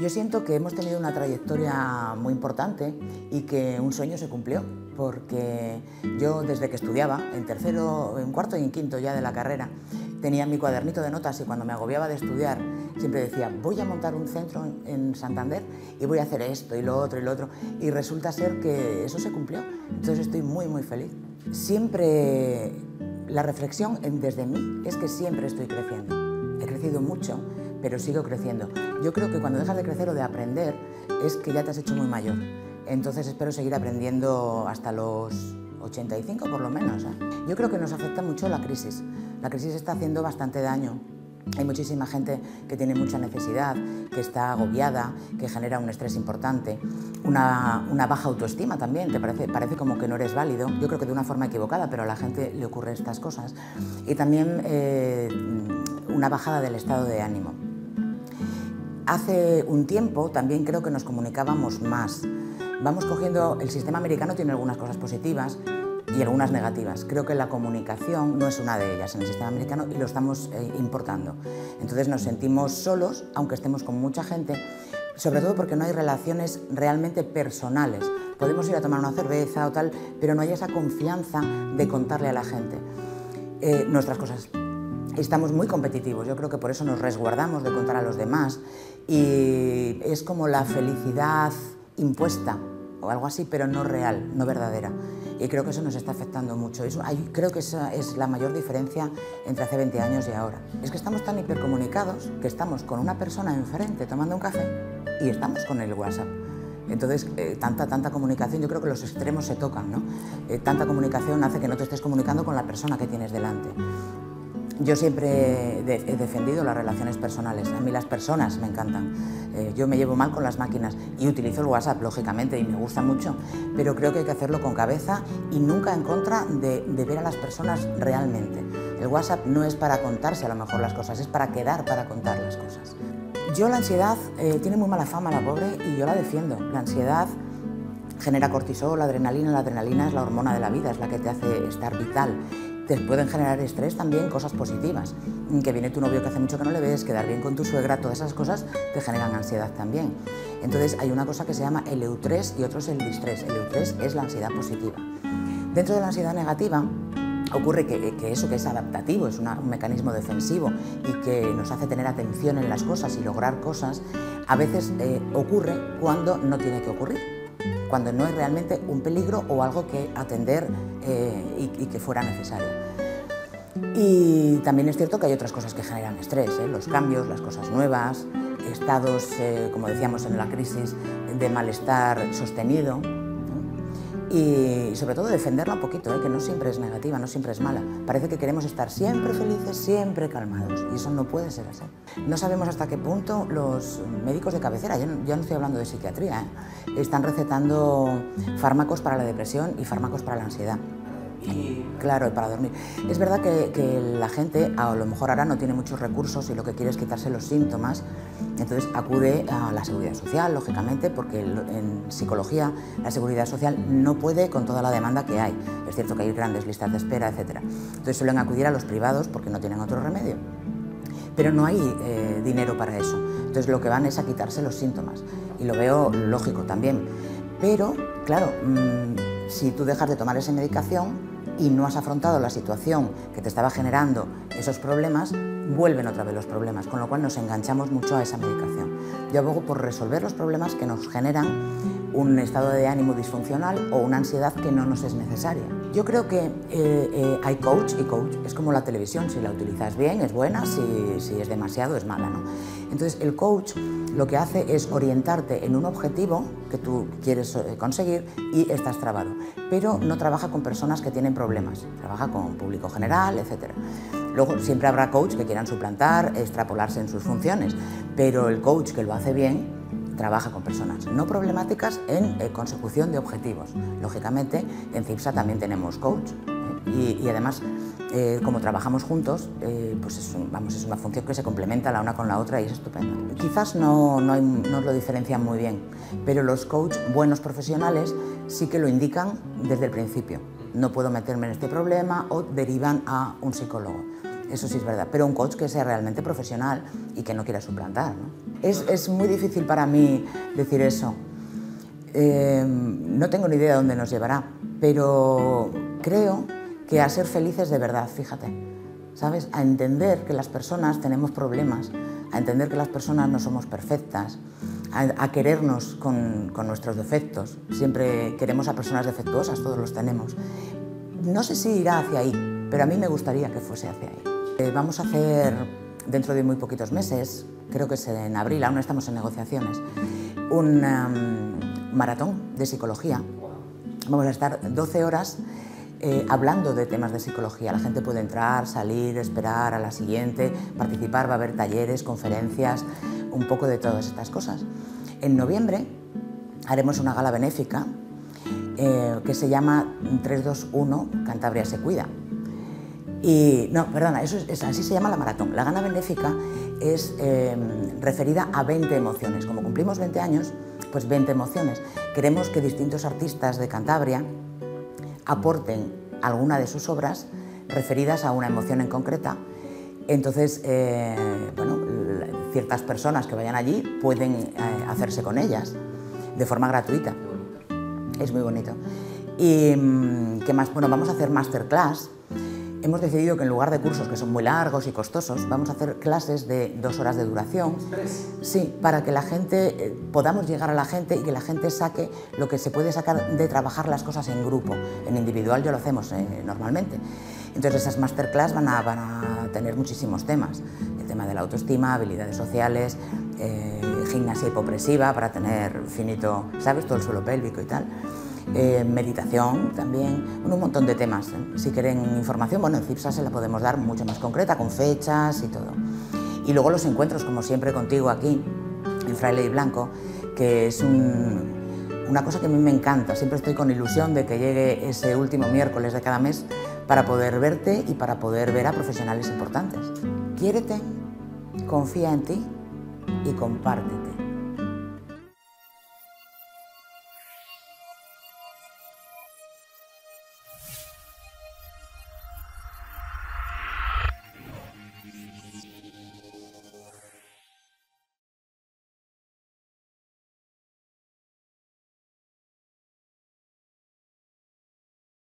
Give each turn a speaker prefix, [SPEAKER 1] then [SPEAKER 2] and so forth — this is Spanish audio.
[SPEAKER 1] Yo siento que hemos tenido una trayectoria muy importante y que un sueño se cumplió, porque yo desde que estudiaba, en tercero, en cuarto y en quinto ya de la carrera, tenía mi cuadernito de notas y cuando me agobiaba de estudiar siempre decía, voy a montar un centro en Santander y voy a hacer esto y lo otro y lo otro. Y resulta ser que eso se cumplió. Entonces estoy muy, muy feliz. Siempre la reflexión desde mí es que siempre estoy creciendo. He crecido mucho pero sigo creciendo. Yo creo que cuando dejas de crecer o de aprender es que ya te has hecho muy mayor. Entonces espero seguir aprendiendo hasta los 85 por lo menos. ¿eh? Yo creo que nos afecta mucho la crisis. La crisis está haciendo bastante daño. Hay muchísima gente que tiene mucha necesidad, que está agobiada, que genera un estrés importante, una, baja autoestima también, te parece, parece como que no eres válido. Yo creo que de una forma equivocada, pero a la gente le ocurren estas cosas. Y también eh, una bajada del estado de ánimo. Hace un tiempo también creo que nos comunicábamos más. Vamos cogiendo, el sistema americano tiene algunas cosas positivas y algunas negativas. Creo que la comunicación no es una de ellas en el sistema americano y lo estamos eh, importando. Entonces nos sentimos solos, aunque estemos con mucha gente, sobre todo porque no hay relaciones realmente personales. Podemos ir a tomar una cerveza o tal, pero no hay esa confianza de contarle a la gente eh, nuestras cosas estamos muy competitivos, yo creo que por eso nos resguardamos de contar a los demás y es como la felicidad impuesta o algo así, pero no real, no verdadera. Y creo que eso nos está afectando mucho. Eso, creo que esa es la mayor diferencia entre hace 20 años y ahora. Es que estamos tan hipercomunicados que estamos con una persona enfrente tomando un café y estamos con el WhatsApp. Entonces, eh, tanta, tanta comunicación, yo creo que los extremos se tocan, ¿no? Eh, tanta comunicación hace que no te estés comunicando con la persona que tienes delante. Yo siempre he defendido las relaciones personales. A mí las personas me encantan. Eh, yo me llevo mal con las máquinas y utilizo el WhatsApp, lógicamente, y me gusta mucho, pero creo que hay que hacerlo con cabeza y nunca en contra de, ver a las personas realmente. El WhatsApp no es para contarse a lo mejor las cosas, es para quedar para contar las cosas. Yo la ansiedad eh, tiene muy mala fama, la pobre, y yo la defiendo. La ansiedad genera cortisol, adrenalina. La adrenalina es la hormona de la vida, es la que te hace estar vital pueden generar estrés también cosas positivas. Que viene tu novio que hace mucho que no le ves, quedar bien con tu suegra, todas esas cosas te generan ansiedad también. Entonces hay una cosa que se llama el eutrés y otro es el distrés. El eutrés es la ansiedad positiva. Dentro de la ansiedad negativa ocurre que, eso que es adaptativo, es un mecanismo defensivo y que nos hace tener atención en las cosas y lograr cosas, a veces eh, ocurre cuando no tiene que ocurrir cuando no es realmente un peligro o algo que atender eh, y, que fuera necesario. Y también es cierto que hay otras cosas que generan estrés, ¿eh? los cambios, las cosas nuevas, estados, eh, como decíamos en la crisis, de malestar sostenido y sobre todo defenderla un poquito, ¿eh? que no siempre es negativa, no siempre es mala. Parece que queremos estar siempre felices, siempre calmados y eso no puede ser así. No sabemos hasta qué punto los médicos de cabecera, yo no, estoy hablando de psiquiatría, ¿eh? están recetando fármacos para la depresión y fármacos para la ansiedad. Y claro, para dormir. Es verdad que, que, la gente a lo mejor ahora no tiene muchos recursos y lo que quiere es quitarse los síntomas, entonces acude a la seguridad social, lógicamente, porque en psicología la seguridad social no puede con toda la demanda que hay. Es cierto que hay grandes listas de espera, etc. Entonces suelen acudir a los privados porque no tienen otro remedio. Pero no hay eh, dinero para eso. Entonces lo que van es a quitarse los síntomas. Y lo veo lógico también. Pero, claro, mm, si tú dejas de tomar esa medicación, y no has afrontado la situación que te estaba generando esos problemas, vuelven otra vez los problemas, con lo cual nos enganchamos mucho a esa medicación. Yo abogo por resolver los problemas que nos generan un estado de ánimo disfuncional o una ansiedad que no nos es necesaria. Yo creo que eh, eh, hay coach y coach es como la televisión, si la utilizas bien es buena, si, si es demasiado es mala. ¿no? Entonces el coach lo que hace es orientarte en un objetivo que tú quieres eh, conseguir y estás trabado. Pero no trabaja con personas que tienen problemas, trabaja con público general, etc. Luego siempre habrá coach que quieran suplantar, extrapolarse en sus funciones, pero el coach que lo hace bien trabaja con personas no problemáticas en eh, consecución de objetivos. Lógicamente, en CIPSA también tenemos coach y, además eh, como trabajamos juntos, eh, pues es, vamos, es una función que se complementa la una con la otra y es estupendo. Quizás no, no, no lo diferencian muy bien, pero los coach buenos profesionales sí que lo indican desde el principio. No puedo meterme en este problema o derivan a un psicólogo. Eso sí es verdad, pero un coach que sea realmente profesional y que no quiera suplantar. ¿no? Es, es muy difícil para mí decir eso. Eh, no tengo ni idea de dónde nos llevará, pero creo que a ser felices de verdad, fíjate, ¿sabes? A entender que las personas tenemos problemas, a entender que las personas no somos perfectas, a, querernos con, con, nuestros defectos. Siempre queremos a personas defectuosas, todos los tenemos. No sé si irá hacia ahí, pero a mí me gustaría que fuese hacia ahí. Eh, vamos a hacer dentro de muy poquitos meses, creo que es en abril, aún estamos en negociaciones, un um, maratón de psicología. Vamos a estar 12 horas eh, hablando de temas de psicología. La gente puede entrar, salir, esperar a la siguiente, participar, va a haber talleres, conferencias, un poco de todas estas cosas. En noviembre haremos una gala benéfica eh, que se llama 321 Cantabria se cuida. Y no, perdona, eso es, así se llama la maratón. La gala benéfica es em, referida a 20 emociones. Como cumplimos 20 años, pues 20 emociones. Queremos que distintos artistas de Cantabria aporten alguna de sus obras referidas a una emoción en concreta. Entonces, eh, bueno, ciertas personas que vayan allí pueden eh, hacerse con ellas de forma gratuita. Es muy bonito. ¿Y mm, qué más? Bueno, vamos a hacer masterclass hemos decidido que en lugar de cursos que son muy largos y costosos, vamos a hacer clases de dos horas de duración. Sí, para que la gente, eh, podamos llegar a la gente y que la gente saque lo que se puede sacar de trabajar las cosas en grupo. En individual ya lo hacemos eh, normalmente. Entonces esas masterclass van a, van a tener muchísimos temas. El tema de la autoestima, habilidades sociales, eh, gimnasia hipopresiva para tener finito, ¿sabes? Todo el suelo pélvico y tal. Eh, meditación también, un montón de temas. Si quieren información, bueno, en CIPSA se la podemos dar mucho más concreta, con fechas y todo. Y luego los encuentros, como siempre, contigo aquí, en Fraile y Blanco, que es una cosa que a mí me encanta. Siempre estoy con ilusión de que llegue ese último miércoles de cada mes para poder verte y para poder ver a profesionales importantes. Quiérete, confía en ti y compártete.